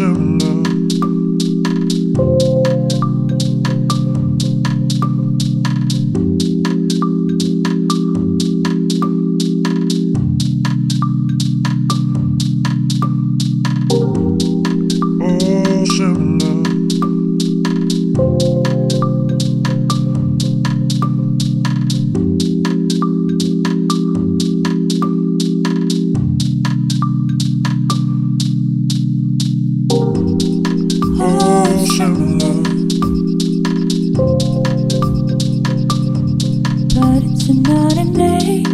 Ocean love. Ocean But it's not a name.